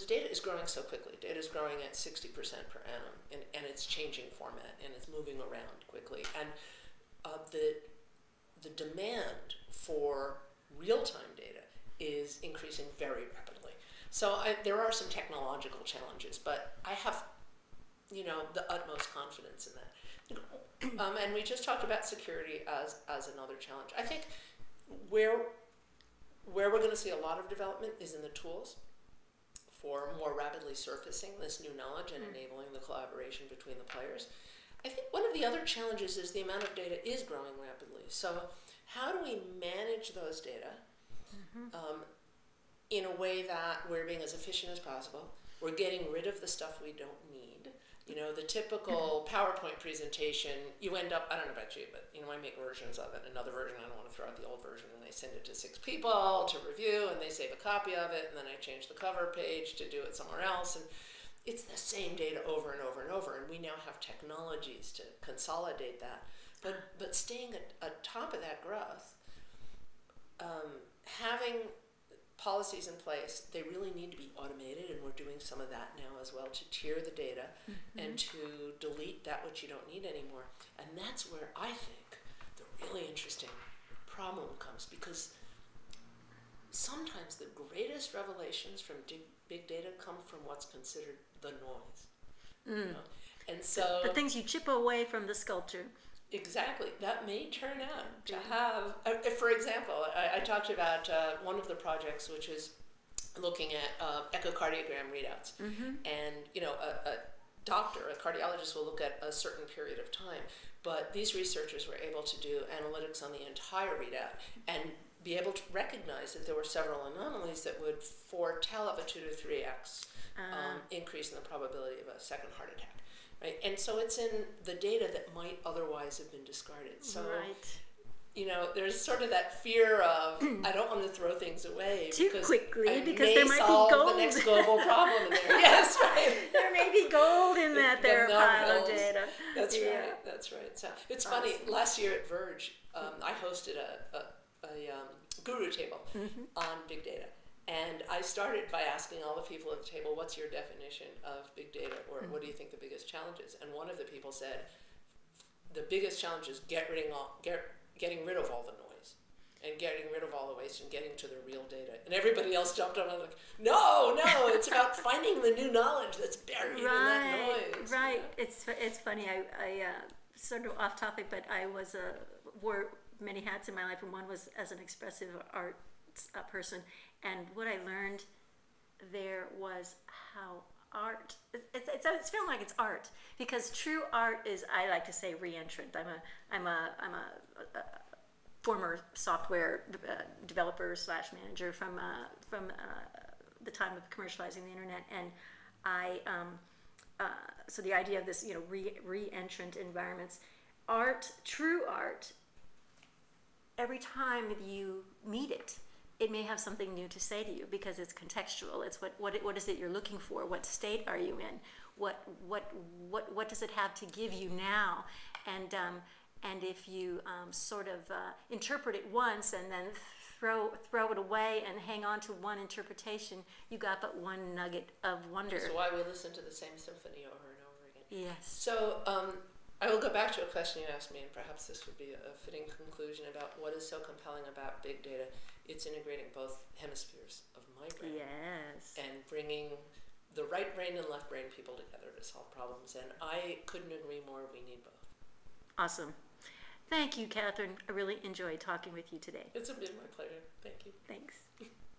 because data is growing so quickly. Data is growing at 60% per annum, and, and it's changing format, and it's moving around quickly. And uh, the, the demand for real-time data is increasing very rapidly. So I, there are some technological challenges, but I have, you know, the utmost confidence in that. Um, and we just talked about security as, as another challenge. I think where where we're going to see a lot of development is in the tools for more rapidly surfacing this new knowledge and mm. enabling the collaboration between the players. I think one of the other challenges is the amount of data is growing rapidly. So, how do we manage those data mm-hmm. um, in a way that we're being as efficient as possible? We're getting rid of the stuff we don't need know, the typical PowerPoint presentation, you end up, I don't know about you, but you know, I make versions of it, another version, I don't want to throw out the old version, and they send it to six people to review, and they save a copy of it, and then I change the cover page to do it somewhere else, and it's the same data over and over and over, and we now have technologies to consolidate that. But, but staying at, top of that growth, um, having policies in place, they really need to be automated, and we're doing some of that now as well to tier the data mm-hmm. and to delete that which you don't need anymore. And that's where I think the really interesting problem comes because sometimes the greatest revelations from big data come from what's considered the noise. Mm. You know? And so the things you chip away from the sculpture. Exactly. That may turn out to have, uh, for example, I, I talked about uh, one of the projects which is looking at uh, echocardiogram readouts. Mm-hmm. And, you know, a, a doctor, a cardiologist will look at a certain period of time. But these researchers were able to do analytics on the entire readout and be able to recognize that there were several anomalies that would foretell of a 2 to 3x um, uh. increase in the probability of a second heart attack right? And so it's in the data that might otherwise have been discarded. So, right. you know, there's sort of that fear of I don't want to throw things away too quickly because there might be gold. the next global problem in there. yes, right. there may be gold in that there pile of data. That's yeah. right. That's right. So it's awesome. funny. Last year at Verge, um, I hosted a, a, a um, guru table mm-hmm. on big data and I started by asking all the people at the table, what's your definition of big data, or mm-hmm. what do you think the biggest challenge is? And one of the people said, the biggest challenge is get rid all, get, getting rid of all the noise and getting rid of all the waste and getting to the real data. And everybody else jumped on and like, no, no, it's about finding the new knowledge that's buried right, in that noise. Right. It's it's funny. I, I uh, sort of off topic, but I was a wore many hats in my life, and one was as an expressive art uh, person, and what I learned there was how art it's, it's, it's feeling like it's art because true art is I like to say reentrant. I'm a I'm a I'm a, a former software uh, developer slash manager from uh, from uh, the time of commercializing the internet, and I um, uh, so the idea of this you know re reentrant environments, art, true art. Every time you meet it, it may have something new to say to you because it's contextual. It's what, what, what is it you're looking for? What state are you in? What, what, what, what does it have to give you now? And, um, and if you um, sort of uh, interpret it once and then throw, throw it away and hang on to one interpretation, you got but one nugget of wonder. That's why we listen to the same symphony over and over again. Yes. So um, I will go back to a question you asked me, and perhaps this would be a fitting conclusion about what is so compelling about big data. It's integrating both hemispheres of my brain. Yes. And bringing the right brain and left brain people together to solve problems. And I couldn't agree more. We need both. Awesome. Thank you, Catherine. I really enjoyed talking with you today. It's been my pleasure. Thank